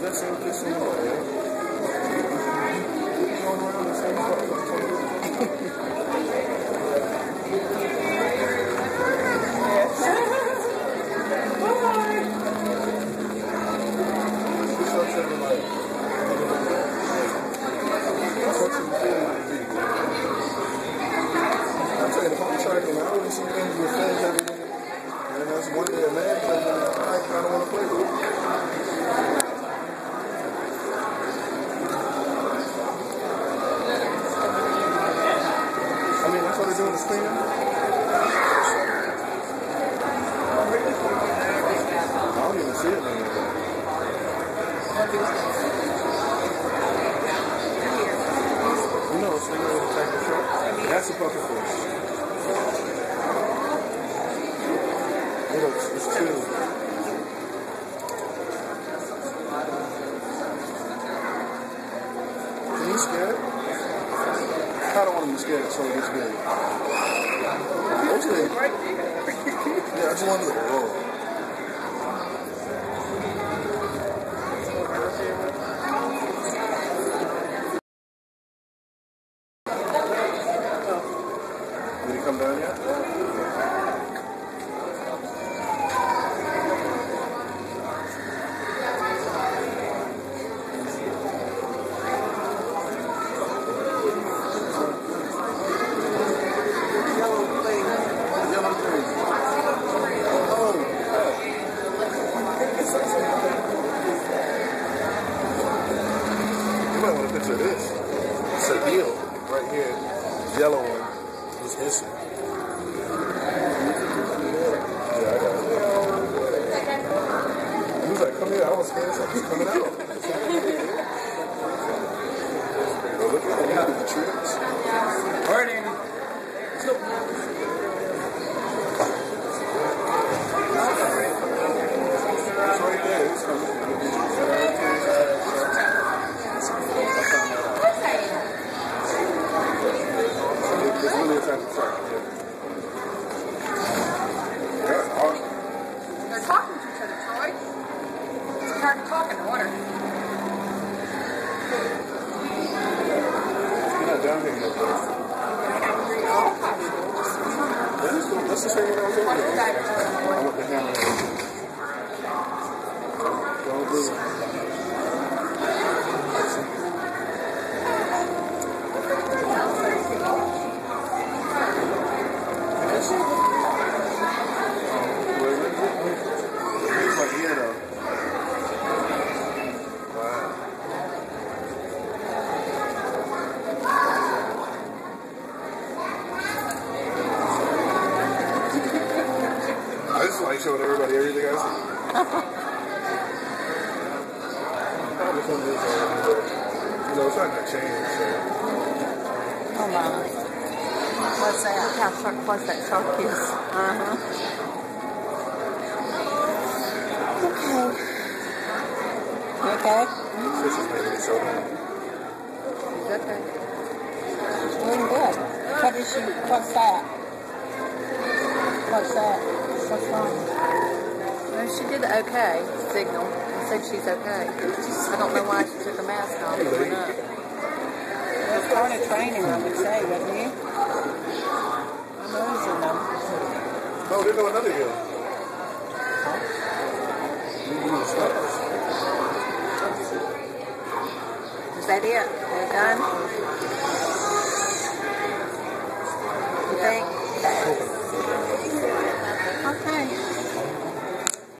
just seem like it. Going around the same fucking She's so tripping like. I'm saying if I'm tracking, I always see things with fans every day. And that's one day a man says, I kind of want to play with it. I mean, that's what they're doing to screen now. I don't even see it no more. You know, it's That's a bucket fish. It looks, it's two. Are you scared? Scared so he gets big. What's? Yeah, I just want to whoa. Did he come down yet? Right here. Yellow one is hissing. Yeah, I got it. He was like, come here. I was scared something's coming out. Look at that. Look at the trips. Morning. It's It's really a type of truck. Yeah. Awesome. They're talking to each other, Troy. It's hard to talk in the water. You're not down here yet, though. That's the- That's the same one I was over there. I want the hammer. Don't do it. It's like here, though. Wow. I just like showing everybody everything I see. Probably some of this, you know, it's not gonna change. So. Hold on. What's that? How sharp was that shark is? Uh-huh. Okay. You okay? This is making me so okay. Doing good. What is she? What's that? What's that? so fun. No, she did okay, signal, and said she's okay. I don't know why she took the mask off. It's part of training, I would say, wouldn't you? I'm losing them. Oh, there go another hill. Is that it? They're done? You think? はい。